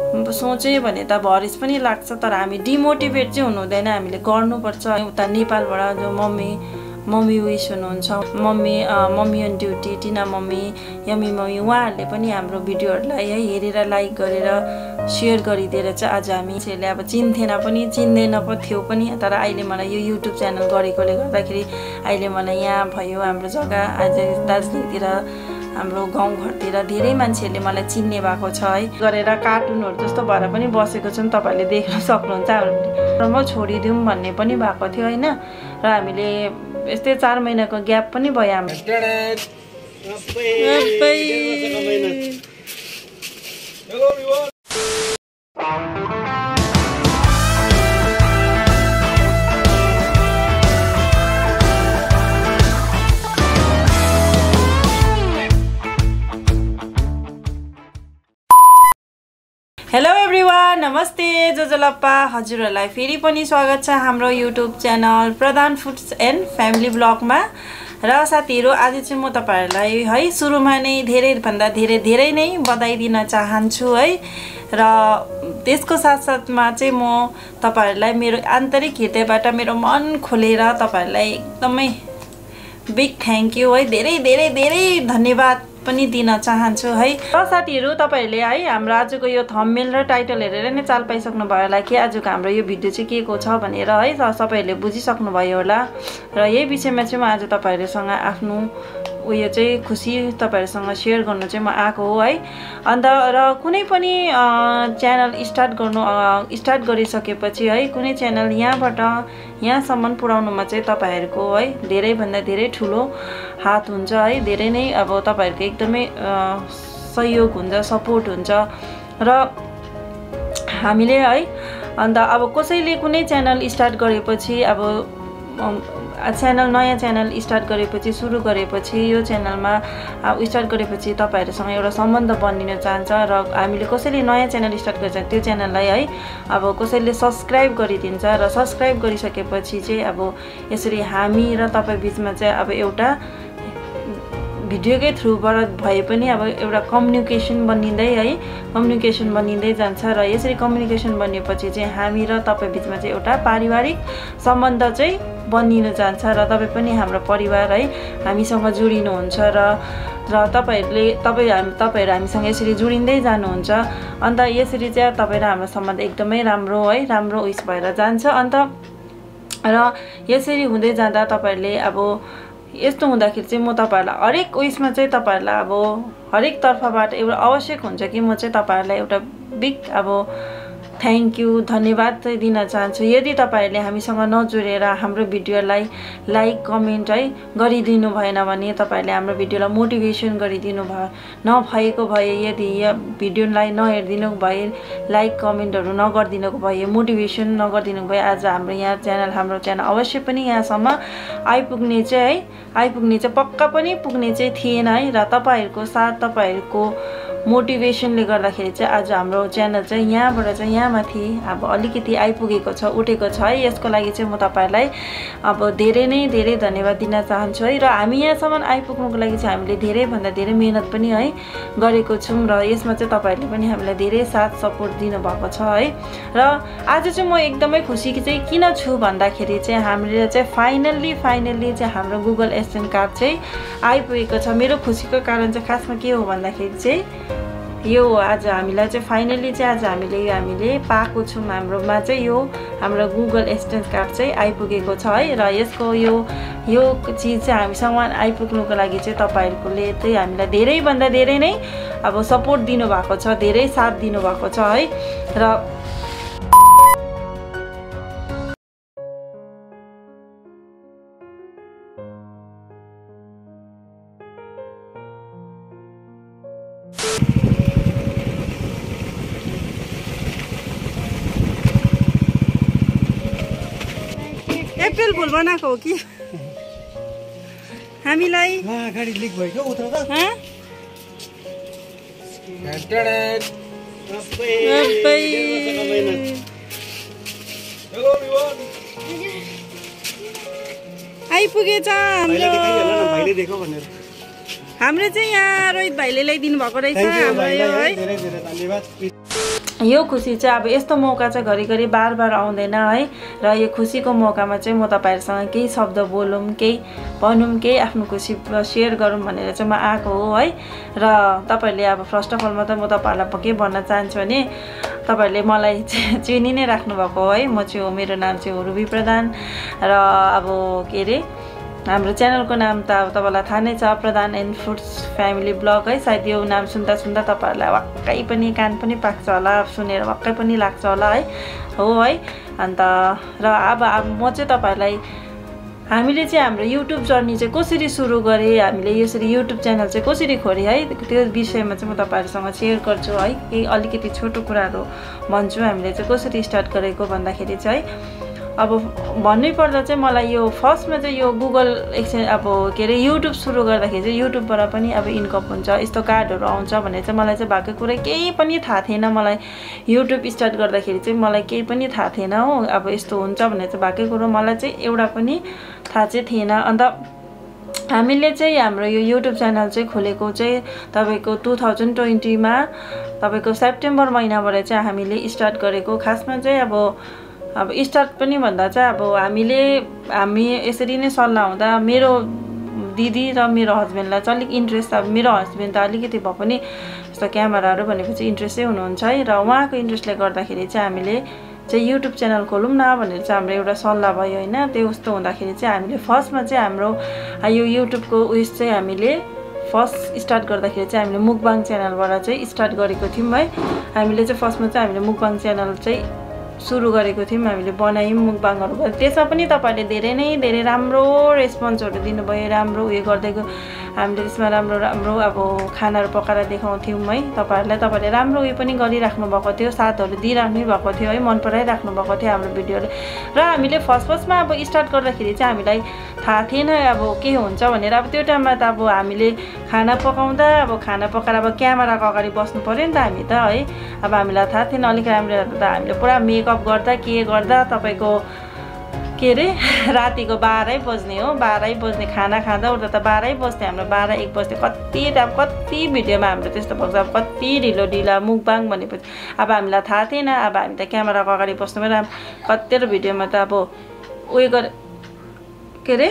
सोच्यो भने त भरिस पनि लाग्छ तर हामी डिमोटिभेट चाहिँ हुनु हुँदैन हामीले गर्नुपर्छ। उता नेपालबाट जो मम्मी मम्मी विस हुनुहुन्छ मम्मी मम्मी अन ड्युटी टिना मम्मी यमी मम्मी उहाँहरूले पनि हाम्रो भिडियोहरूलाई है हेरेर लाइक गरेर सेयर गरिदिएर चाहिँ आज हामी मान्छेहरूले अब चिन्थेन पनि चिन्दैन पो थियो पनि। तर अहिले मलाई यो युट्युब च्यानल गरेकोले गर्दाखेरि अहिले मलाई यहाँ भयो हाम्रो जग्गा। आज दार्जिलिङतिर हाम्रो गाउँघरतिर धेरै मान्छेहरूले मलाई चिन्ने भएको छ है। गरेर कार्टुनहरू जस्तो भएर पनि बसेको छौँ तपाईँहरूले देख्न सक्नुहुन्छ हाम्रो म छोडिदिउँ भन्ने पनि भएको थियो होइन। र हामीले यस्तै चार महिनाको ग्याप पनि भयो हाम्रो। हेलो एभ्रिवान नमस्ते जोजोलप्पा। हजुरहरूलाई फेरि पनि स्वागत छ हाम्रो YouTube channel Pradhan foods and family ब्लगमा र साथीहरू आज चाहिँ म तपाईँहरूलाई है सुरुमा नै धेरैभन्दा धेरै धेरै नै बधाई दिन चाहन्छु है। र त्यसको साथसाथमा चाहिँ म तपाईँहरूलाई मेरो आन्तरिक हृदयबाट मेरो मन खोलेर तपाईँहरूलाई एकदमै बिग थ्याङ्क यू है। धेरै धेरै धेरै धन्यवाद पनि दिन चाहन्छु है। र साथीहरू तपाईँहरूले है हाम्रो आजको यो थम्मेल र टाइटल हेरेर नै चाल पाइसक्नु भयो होला कि आजको हाम्रो यो भिडियो चाहिँ के को छ भनेर है। सबैहरूले बुझिसक्नु भयो होला। र यही विषयमा चाहिँ म आज तपाईँहरूसँग आफ्नो उयो चाहिँ खुसी तपाईँहरूसँग सेयर गर्नु चाहिँ म आएको हो है। अन्त र कुनै पनि च्यानल स्टार्ट गर्नु स्टार्ट गरिसकेपछि है कुनै च्यानल यहाँबाट यहाँसम्म पुर्याउनुमा चाहिँ तपाईँहरूको है धेरैभन्दा धेरै ठुलो हात हुन्छ है। धेरै नै अब तपाईँहरूको एकदमै सहयोग हुन्छ सपोर्ट हुन्छ। र हामीले है अन्त अब कसैले कुनै च्यानल स्टार्ट गरेपछि अब च्यानल नयाँ च्यानल स्टार्ट गरेपछि सुरु गरेपछि यो च्यानलमा स्टार्ट गरेपछि तपाईँहरूसँग एउटा सम्बन्ध बनिन चाहन्छ र हामीले कसैले नयाँ च्यानल स्टार्ट गर्छ त्यो च्यानललाई है अब कसैले सब्सक्राइब गरिदिन्छ र सब्सक्राइब गरिसकेपछि चाहिँ अब यसरी हामी र तपाईँ बिचमा चाहिँ अब एउटा भिडियोकै थ्रुबाट भए पनि अब एउटा कम्युनिकेसन बनिँदै है कम्युनिकेसन बनिँदै जान्छ र यसरी कम्युनिकेसन बनिएपछि चाहिँ हामी र तपाईँ बिचमा चाहिँ एउटा पारिवारिक सम्बन्ध चाहिँ बनिन जान्छ र तपाईँ पनि हाम्रो परिवार है हामीसँग जोडिनुहुन्छ र र तपाईँहरूले तपाईँ हामी तपाईँहरू हामीसँग यसरी जोडिँदै जानुहुन्छ। अन्त यसरी चाहिँ तपाईँ र हाम्रो सम्बन्ध एकदमै राम्रो है राम्रो उयस भएर जान्छ। अन्त र यसरी हुँदै जाँदा तपाईँहरूले अब यस्तो हुँदाखेरि चाहिँ म तपाईँहरूलाई हरेक उयसमा चाहिँ तपाईँहरूलाई अब हरेक तर्फबाट एउटा आवश्यक हुन्छ कि म चाहिँ तपाईँहरूलाई एउटा बिग अब थ्याङ्क यू धन्यवाद दिन चाहन्छु। यदि तपाईँहरूले हामीसँग नजोडेर हाम्रो भिडियोलाई लाइक कमेन्ट है गरिदिनु भएन भने तपाईँहरूले हाम्रो भिडियोलाई मोटिभेसन गरिदिनु भयो। नभएको भए यदि यो भिडियोलाई नहेरिदिनु भए लाइक कमेन्टहरू नगरिदिनुको भए मोटिभेसन नगरिदिनु भए आज हाम्रो यहाँ च्यानल हाम्रो च्यानल अवश्य पनि यहाँसम्म आइपुग्ने चाहिँ है आइपुग्ने चाहिँ पक्का पनि पुग्ने चाहिँ थिएन है र तपाईँहरूको साथ तपाईँहरूको मोटिभेसनले गर्दाखेरि चाहिँ आज हाम्रो च्यानल चाहिँ यहाँबाट चाहिँ यहाँ माथि अब अलिकति आइपुगेको छ उठेको छ है। यसको लागि चाहिँ म तपाईँहरूलाई अब धेरै नै धेरै धन्यवाद दिन चाहन्छु है। र हामी यहाँसम्म आइपुग्नुको लागि चाहिँ हामीले धेरैभन्दा धेरै मिहिनेत पनि है गरेको छौँ र यसमा चाहिँ तपाईँहरूले पनि हामीलाई धेरै साथ सपोर्ट दिनुभएको छ है। र आज चाहिँ म एकदमै खुसी चाहिँ किन छु भन्दाखेरि चाहिँ हामीले चाहिँ फाइनल्ली फाइनल्ली चाहिँ हाम्रो गुगल एसएन कार्ड चाहिँ आइपुगेको छ। मेरो खुसीको कारण चाहिँ खासमा के हो भन्दाखेरि चाहिँ यो आज हामीलाई चाहिँ फाइनली चाहिँ आज हामीले यो हामीले पाएको छौँ हाम्रोमा चाहिँ यो हाम्रो गुगल एसिस्टेन्स कार्ड चाहिँ आइपुगेको छ है। र यसको यो यो चिज चाहिँ हामीसँग आइपुग्नुको लागि चाहिँ तपाईँहरूकोले चाहिँ हामीलाई धेरैभन्दा धेरै नै अब सपोर्ट दिनुभएको छ धेरै साथ दिनुभएको छ है। र एप्रिल फुल बनाएको हो कि? हामीलाई गाडी लिक भयो. आइपुगेछ हाम्रो हाम्रो चाहिँ यहाँ रोहित भाइले ल्याइदिनु भएको रहेछ हाम्रो यो है। यो खुसी चाहिँ अब यस्तो मौका चाहिँ घरिघरि बार बार आउँदैन है। र यो खुसीको मौकामा चाहिँ म तपाईँहरूसँग केही शब्द बोलौँ केही भनौँ केही आफ्नो खुसी सेयर गरौँ भनेर चाहिँ म आएको हो है। र तपाईँहरूले अब फर्स्ट अफ अलमा त म तपाईँहरूलाई के भन्न चाहन्छु भने तपाईँहरूले मलाई चिनी नै राख्नुभएको हो है। म चाहिँ हो मेरो नाम चाहिँ हो रुबी प्रधान। र अब के अरे हाम्रो च्यानलको नाम त अब तपाईँलाई थाहा नै छ Pradhan and foods family blog है। सायद यो नाम सुन्दा सुन्दा तपाईँहरूलाई वाक्कै पनि कान पनि पाक्छ होला सुनेर वाक्कै पनि लाग्छ होला है। हो है अन्त र अब अब म चाहिँ तपाईँहरूलाई हामीले चाहिँ हाम्रो युट्युब जर्नी चाहिँ कसरी सुरु गरेँ हामीले यसरी युट्युब च्यानल चाहिँ कसरी खोलेँ है त्यो विषयमा चाहिँ म तपाईँहरूसँग सेयर गर्छु है। केही अलिकति छोटो कुराहरू भन्छु हामीले चाहिँ कसरी स्टार्ट गरेको भन्दाखेरि चाहिँ। है अब भन्नै पर्दा चाहिँ मलाई यो फर्स्टमा चाहिँ यो गुगल एक्सचेन्ज अब के अरे युट्युब सुरु गर्दाखेरि चाहिँ युट्युबबाट पनि अब इन्कम हुन्छ यस्तो कार्डहरू आउँछ भने चाहिँ मलाई चाहिँ भएको कुरा केही पनि थाहा थिएन मलाई। युट्युब स्टार्ट गर्दाखेरि चाहिँ मलाई केही पनि थाहा थिएन हो अब यस्तो हुन्छ भने चाहिँ भएकै कुरो मलाई चाहिँ एउटा पनि थाहा चाहिँ थिएन। अन्त हामीले चाहिँ हाम्रो यो युट्युब च्यानल चाहिँ खोलेको चाहिँ तपाईँको टु थाउजन्ड ट्वेन्टीमा तपाईँको सेप्टेम्बर महिनाबाट चाहिँ हामीले स्टार्ट गरेको। खासमा चाहिँ अब अब स्टार्ट पनि भन्दा चाहिँ अब हामीले हामी यसरी नै सल्लाह हुँदा मेरो दिदी र मेरो हस्बेन्डलाई चाहिँ अलिक इन्ट्रेस्ट अब मेरो हस्बेन्ड त अलिकति भए पनि यस्तो क्यामेराहरू भनेपछि इन्ट्रेस्टै हुनुहुन्छ है। र उहाँको इन्ट्रेस्टले गर्दाखेरि चाहिँ हामीले चाहिँ युट्युब च्यानल खोलौँ न भनेर चाहिँ हाम्रो एउटा सल्लाह भयो होइन। त्यो उस्तो हुँदाखेरि चाहिँ हामीले फर्स्टमा चाहिँ हाम्रो यो युट्युबको उयस चाहिँ हामीले फर्स्ट स्टार्ट गर्दाखेरि चाहिँ हामीले मुकबाङ च्यानलबाट चाहिँ स्टार्ट गरेको थियौँ है। हामीले चाहिँ फर्स्टमा चाहिँ हामीले मुकबाङ च्यानल चाहिँ सुरु गरेको थियौँ हामीले बनायौँ मुकबाङहरू गरेर त्यसमा पनि तपाईँहरूले धेरै नै धेरै राम्रो रेस्पोन्सहरू दिनुभयो राम्रो उयो गर्दै गयो। हामीले त्यसमा राम्रो राम्रो अब खानाहरू पकाएर देखाउँथ्यौँ है। तपाईँहरूलाई तपाईँहरूले राम्रो उयो पनि गरिराख्नु भएको थियो साथहरू दिइराख्नु भएको थियो है मन पराइराख्नु भएको थियो हाम्रो भिडियोले। र हामीले फर्स्ट फर्स्टमा अब स्टार्ट गर्दाखेरि चाहिँ हामीलाई थाहा थिएन अब के हुन्छ भनेर। अब त्यो टाइममा त अब हामीले खाना पकाउँदा अब खाना पकाएर अब क्यामेराको अगाडि बस्नु पऱ्यो नि त हामी त है। अब हामीलाई थाहा थिएन अलिक राम्रो त हामीले पुरा मेकअप गर्दा के गर्दा तपाईँको के अरे रातिको बाह्रै बज्ने हो। बाह्रै बज्ने खाना खाँदा उता त बाह्रै बज्थ्यो हाम्रो। बाह्र एक बज्थ्यो। कति अब कति भिडियोमा हाम्रो त्यस्तो भएको छ अब कति ढिलो ढिला मुखबाङ भनेपछि अब हामीलाई थाहा थिएन। अब हामी त क्यामेराको अगाडि बस्नु पनि कतिवटा भिडियोमा त अब उयो गरे के अरे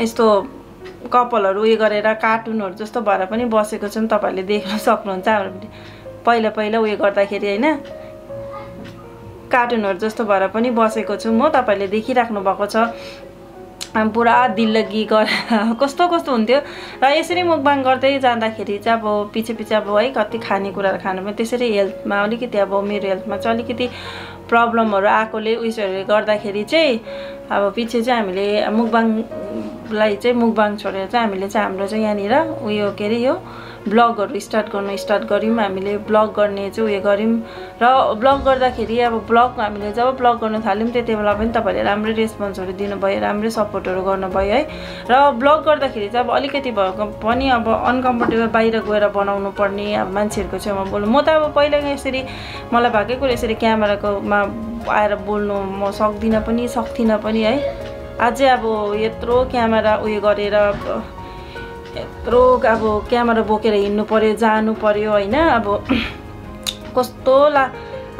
यस्तो कपालहरू उयो गरेर कार्टुनहरू जस्तो भएर पनि बसेको छौँ तपाईँहरूले देख्न सक्नुहुन्छ पहिला पहिला उयो गर्दाखेरि होइन? कार्टुनहरू जस्तो भएर पनि बसेको छु म तपाईँहरूले देखिराख्नु भएको छ। पुरा दिल्लगी गरेर कस्तो कस्तो हुन्थ्यो। र यसरी मुखबाङ गर्दै जाँदाखेरि चाहिँ अब पछि पछि अब है कति खानेकुराहरू खानु पनि त्यसरी हेल्थमा अलिकति अब मेरो हेल्थमा चाहिँ अलिकति प्रब्लमहरू आएकोले उयसहरूले गर्दाखेरि चाहिँ अब पछि चाहिँ हामीले मुखबाङलाई चाहिँ मुखबाङ छोडेर चाहिँ हामीले चाहिँ हाम्रो चाहिँ यहाँनिर उयो के अरे यो ब्लगहरू स्टार्ट गर्नु स्टार्ट गऱ्यौँ। हामीले ब्लग गर्ने चाहिँ उयो गऱ्यौँ र ब्लग गर्दाखेरि अब ब्लग हामीले जब ब्लग गर्नु थाल्यौँ त्यति बेला पनि तपाईँहरूले राम्रै रेस्पोन्सहरू दिनुभयो राम्रै सपोर्टहरू गर्नुभयो है। र ब्लग गर्दाखेरि चाहिँ अब अलिकति भएको पनि अब अनकम्फर्टेबल बाहिर गएर बनाउनु पर्ने अब मान्छेहरूको छेउमा बोल्नु। म त अब पहिला यसरी मलाई भएकै कुरा यसरी क्यामेराकोमा आएर बोल्नु म सक्दिनँ पनि सक्थिनँ पनि है। अझै अब यत्रो क्यामेरा उयो गरेर यत्रो अब क्यामेरा बोकेर हिँड्नु पऱ्यो जानु पऱ्यो होइन? अब कस्तो ला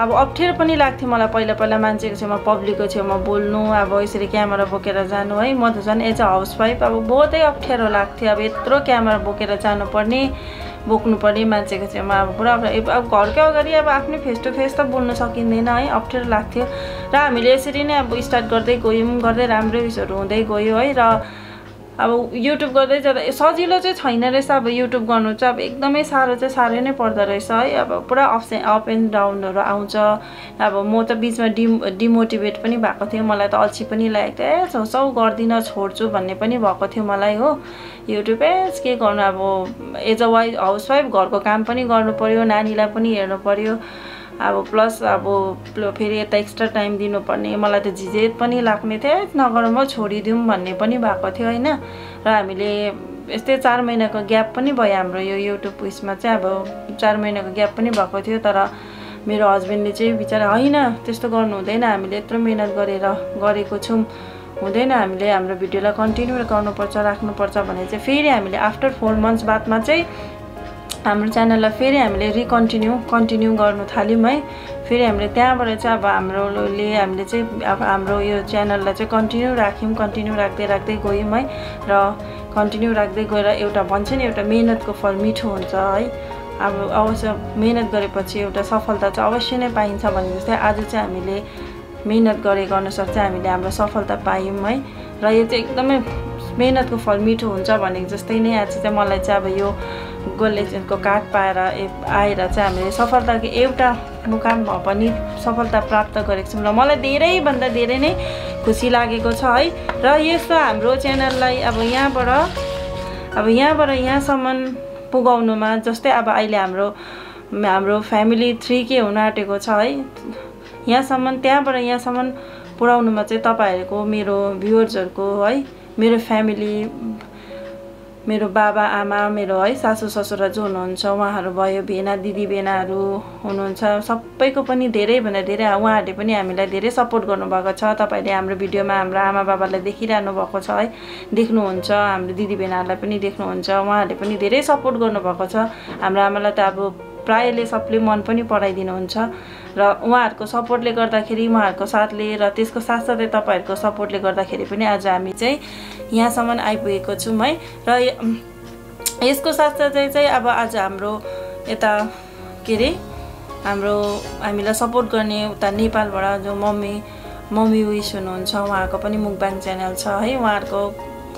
अब अप्ठ्यारो पनि लाग्थ्यो मलाई पहिला पहिला मान्छेको छेउमा पब्लिकको छेउमा बोल्नु अब यसरी क्यामेरा बोकेर जानु है? म त झन् एज अ हाउसवाइफ अब बहुतै अप्ठ्यारो लाग्थ्यो। अब यत्रो क्यामेरा बोकेर जानुपर्ने। बोक्नुपर्ने मान्छेको छेउमा अब पुरा अब घरकै अगाडि अब आफ्नै फेस टु फेस त बोल्नु सकिँदैन है अप्ठ्यारो लाग्थ्यो। र हामीले यसरी नै अब स्टार्ट गर्दै गयौँ गर्दै राम्रो उयसहरू हुँदै गयो है र अब युट्युब गर्दै जाँदा सजिलो चाहिँ छैन रहेछ अब युट्युब गर्नु चाहिँ। अब एकदमै साह्रो चाहिँ साह्रै नै पर्दो रहेछ है। अब पुरा अप्स अप एन्ड डाउनहरू आउँछ। अब म त बिचमा डिम डिमोटिभेट पनि भएको थियो मलाई त अल्छी पनि लागेको थियो ए छौछौ गर्दिनँ छोड्छु भन्ने पनि भएको थियो मलाई हो। युट्युब एज के गर्नु? अब एज अ वाइफ हाउसवाइफ घरको काम पनि गर्नु पऱ्यो नानीलाई पनि हेर्नु पऱ्यो अब प्लस अब फेरि यता एक्स्ट्रा टाइम दिनुपर्ने। मलाई त झिझेत पनि लाग्ने थियो नगरौँ म छोडिदिउँ भन्ने पनि भएको थियो होइन? र हामीले यस्तै चार महिनाको ग्याप पनि भयो हाम्रो यो युट्युब उयसमा चाहिँ। अब चार महिनाको ग्याप पनि भएको थियो तर मेरो हस्बेन्डले चाहिँ बिचरा होइन त्यस्तो गर्नु हुँदैन हामीले यत्रो मिहिनेत गरेर गरेको छौँ। हुँदैन हामीले हाम्रो भिडियोलाई कन्टिन्यू गर्नुपर्छ राख्नुपर्छ भने चाहिँ फेरि हामीले आफ्टर फोर मन्थ्स बादमा चाहिँ हाम्रो च्यानललाई फेरि हामीले रिकन्टिन्यू कन्टिन्यू गर्नु थाल्यौँ है। फेरि हामीले त्यहाँबाट चाहिँ अब हाम्रोले हामीले चाहिँ अब हाम्रो यो च्यानललाई चाहिँ कन्टिन्यू राख्यौँ कन्टिन्यू राख्दै राख्दै गयौँ है। र कन्टिन्यू राख्दै गएर एउटा भन्छ नि एउटा मेहनतको फल मिठो हुन्छ है। अब अवश्य मेहनत गरेपछि एउटा सफलता चाहिँ अवश्य नै पाइन्छ भने जस्तै आज चाहिँ हामीले मेहनत गरेको अनुसार चाहिँ हामीले हाम्रो सफलता पायौँ है। र यो चाहिँ एकदमै मेहनतको फल मिठो हुन्छ भनेको जस्तै नै आज चाहिँ मलाई चाहिँ अब यो गोल्ड लेजेन्डको कार्ड पाएर आएर चाहिँ हामीले सफलताको एउटा मुकाम भए पनि सफलता प्राप्त गरेको छौँ। र मलाई धेरैभन्दा धेरै नै खुसी लागेको छ है। र यस्तो हाम्रो च्यानललाई अब यहाँबाट अब यहाँबाट यहाँसम्म पुगाउनुमा जस्तै अब अहिले हाम्रो हाम्रो फ्यामिली थ्री के हुन आँटेको छ है। यहाँसम्म त्यहाँबाट यहाँसम्म पुऱ्याउनुमा चाहिँ तपाईँहरूको मेरो भ्युवर्सहरूको है मेरो फ्यामिली मेरो बाबा आमा मेरो है सासु ससुरा जो हुनुहुन्छ उहाँहरू भयो भेना दिदी भेनाहरू हुनुहुन्छ सबैको पनि धेरैभन्दा धेरै उहाँहरूले पनि हामीलाई धेरै सपोर्ट गर्नुभएको छ। तपाईँले हाम्रो भिडियोमा हाम्रो आमा बाबालाई देखिरहनु भएको छ है। देख्नुहुन्छ हाम्रो दिदी भेनाहरूलाई पनि देख्नुहुन्छ उहाँहरूले पनि धेरै सपोर्ट गर्नुभएको छ। हाम्रो आमालाई त अब प्रायःले सबले मन पनि पराइदिनुहुन्छ र उहाँहरूको सपोर्टले गर्दाखेरि उहाँहरूको साथले र त्यसको साथसाथै तपाईँहरूको सपोर्टले गर्दाखेरि पनि आज हामी चाहिँ यहाँसम्म आइपुगेको छौँ है र यसको साथसाथै चाहिँ अब आज हाम्रो यता के अरे हाम्रो हामीलाई सपोर्ट गर्ने उता नेपालबाट जो मम्मी मम्मी विस हुनुहुन्छ उहाँहरूको पनि मुकबाङ च्यानल छ है। उहाँहरूको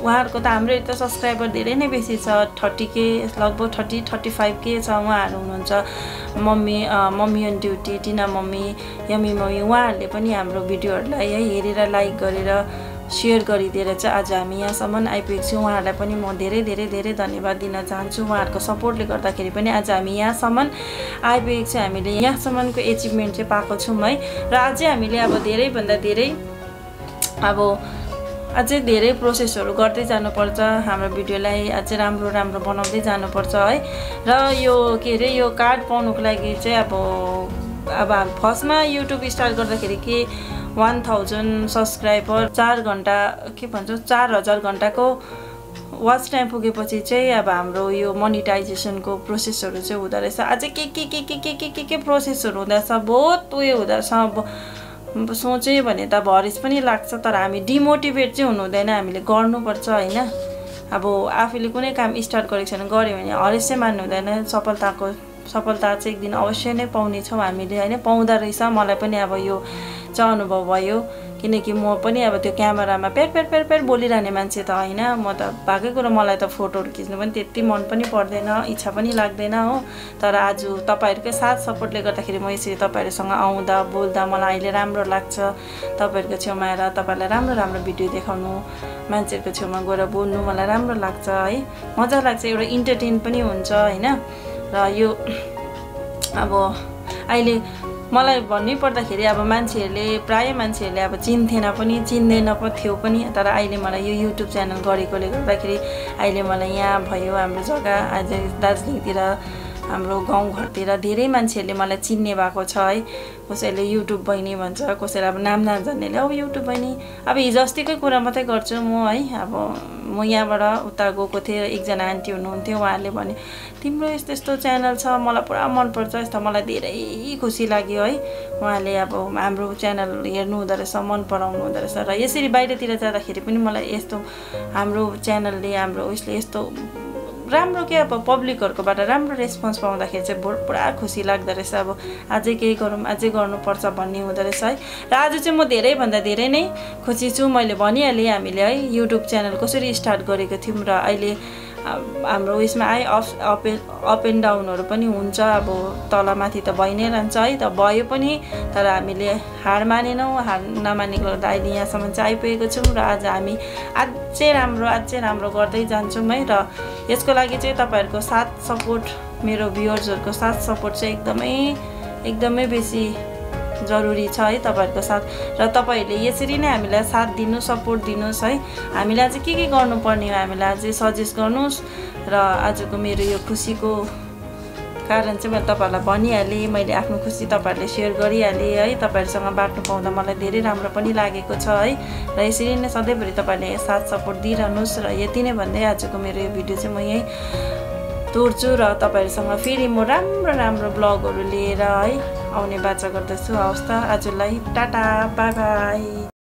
उहाँहरूको त हाम्रो यता सब्सक्राइबर धेरै नै बेसी छ। थर्टी के लगभग थर्टी थर्टी फाइभ के छ उहाँहरू हुनुहुन्छ। मम्मी मम्मी अन ड्युटी टिना मम्मी यमी मम्मी उहाँहरूले पनि हाम्रो भिडियोहरूलाई है हेरेर लाइक गरेर सेयर गरिदिएर चाहिँ आज हामी यहाँसम्म आइपुगेको छौँ। उहाँहरूलाई पनि म धेरै धेरै धेरै धन्यवाद दिन चाहन्छु। उहाँहरूको सपोर्टले गर्दाखेरि पनि आज हामी यहाँसम्म आइपुगेको चाहिँ हामीले यहाँसम्मको एचिभमेन्ट चाहिँ पाएको छौँ है। र अझै हामीले अब धेरैभन्दा धेरै अब अझै धेरै प्रोसेसहरू गर्दै जानुपर्छ। हाम्रो भिडियोलाई अझै राम्रो राम्रो बनाउँदै जानुपर्छ है। र यो के अरे यो कार्ड पाउनुको लागि चाहिँ अब अब फर्स्टमा युट्युब स्टार्ट गर्दाखेरि के वान थाउजन्ड सब्सक्राइबर चार घन्टा के भन्छ चार हजार घन्टाको वाच टाइम पुगेपछि चाहिँ अब हाम्रो यो मोनिटाइजेसनको प्रोसेसहरू चाहिँ हुँदो रहेछ। अझै के के के के के के के के प्रोसेसहरू हुँदो रहेछ बहुत उयो हुँदो रहेछ अब सोचेँ भने त भरिस पनि लाग्छ तर हामी डिमोटिभेट चाहिँ हुनु हुँदैन हामीले गर्नुपर्छ होइन? अब आफूले कुनै काम स्टार्ट गरेको छैन गऱ्यो भने हरेस चाहिँ मान्नु हुँदैन सफलताको सफलता चाहिँ एक दिन अवश्य नै पाउनेछौँ हामीले होइन? पाउँदो रहेछ। मलाई पनि अब यो चाहिँ अनुभव भयो। किनकि म पनि अब त्यो क्यामेरामा पेर पेर पेर पेर बोलिरहने मान्छे त होइन। म त भएकै कुरो मलाई त फोटोहरू खिच्नु पनि त्यति मन पनि पर्दैन इच्छा पनि लाग्दैन हो। तर आज तपाईँहरूकै साथ सपोर्टले गर्दाखेरि म यसरी तपाईँहरूसँग आउँदा बोल्दा मलाई अहिले राम्रो लाग्छ। तपाईँहरूको छेउमा आएर तपाईँहरूलाई राम्रो राम्रो भिडियो देखाउनु मान्छेहरूको छेउमा गएर बोल्नु मलाई राम्रो लाग्छ है। मजा लाग्छ एउटा इन्टरटेन पनि हुन्छ होइन। र यो अब अहिले मलाई भन्नै पर्दाखेरि अब मान्छेहरूले प्राय मान्छेहरूले अब चिन्थेन पनि चिन्दैन थियो पनि तर अहिले मलाई यो युट्युब च्यानल गरेकोले गर्दाखेरि अहिले मलाई यहाँ भयो हाम्रो जग्गा आज दार्जिलिङतिर हाम्रो गाउँघरतिर धेरै मान्छेहरूले मलाई चिन्ने भएको छ है। कसैले युट्युब बहिनी भन्छ कसैले अब नाम नजान्नेले अब युट्युब बहिनी अब हिजो अस्तिकै कुरा मात्रै गर्छु म है। अब म यहाँबाट उता गएको थिएँ एकजना आन्टी हुनुहुन्थ्यो उहाँहरूले भने तिम्रो यस्तो यस्तो च्यानल छ मलाई पुरा मनपर्छ यस्तो मलाई धेरै खुसी लाग्यो है। उहाँले अब हाम्रो च्यानल हेर्नु हुँदो रहेछ मन पराउनु हुँदो रहेछ र यसरी बाहिरतिर जाँदाखेरि पनि मलाई यस्तो हाम्रो च्यानलले हाम्रो उयसले यस्तो राम्रो के अब पब्लिकहरूकोबाट राम्रो रेस्पोन्स पाउँदाखेरि चाहिँ पुरा खुसी लाग्दो रहेछ। अब अझै केही गरौँ अझै गर्नुपर्छ भन्ने हुँदो रहेछ है। र आज चाहिँ म धेरैभन्दा धेरै नै खुसी छु। मैले भनिहालेँ हामीले है युट्युब च्यानल कसरी स्टार्ट गरेको थियौँ र अहिले हाम्रो उयसमा आए अफ अप अप एन्ड डाउनहरू पनि हुन्छ। अब तलमाथि त भइ नै रहन्छ है। त भयो पनि तर हामीले हार मानेनौँ। हार नमानेको गर्दा अहिले यहाँसम्म चाहिँ आइपुगेको छौँ र आज हामी अझै राम्रो अझै राम्रो गर्दै जान्छौँ है। र यसको लागि चाहिँ तपाईँहरूको साथ सपोर्ट मेरो भ्युवर्सहरूको साथ सपोर्ट चाहिँ एकदमै एकदमै बेसी जरुरी छ है तपाईँहरूको साथ। र तपाईँहरूले यसरी नै हामीलाई साथ दिनु सपोर्ट दिनुहोस् है। हामीलाई चाहिँ के के गर्नुपर्ने हो हामीलाई अझै सजेस्ट गर्नुहोस्। र आजको मेरो यो खुसीको कारण चाहिँ मैले तपाईँहरूलाई भनिहालेँ मैले आफ्नो खुसी तपाईँहरूले सेयर गरिहालेँ है। तपाईँहरूसँग बाँड्नु पाउँदा मलाई धेरै राम्रो पनि लागेको छ है। र यसरी नै सधैँभरि तपाईँहरूले साथ सपोर्ट दिइरहनुहोस् र यति नै भन्दै आजको मेरो यो भिडियो चाहिँ म यहीँ तोड्छु र तपाईँहरूसँग फेरि म राम्रो राम्रो ब्लगहरू लिएर है आउने बाचा गर्दछु। हवस् त आजलाई टाटा बाई बाई